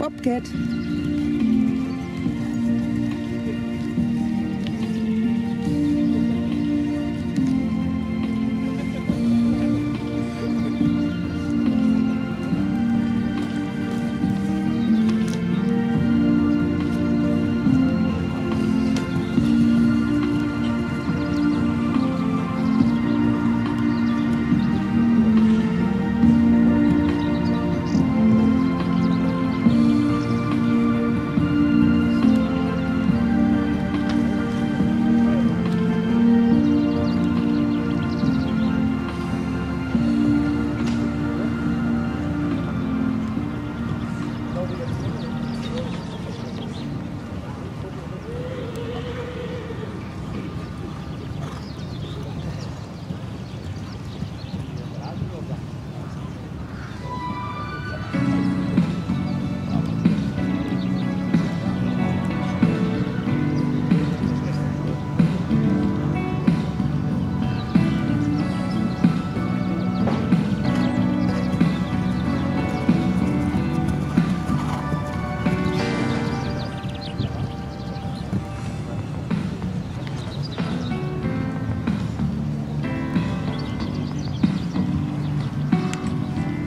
Bobcat.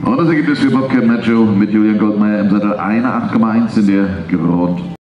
Und das Ergebnis für Bobcat Macho mit Julian Goldmeier im Sattel. Eine 8,1 in der Grand